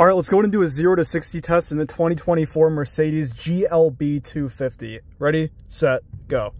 All right, let's go and do a 0 to 60 test in the 2024 Mercedes GLB 250. Ready, set, go.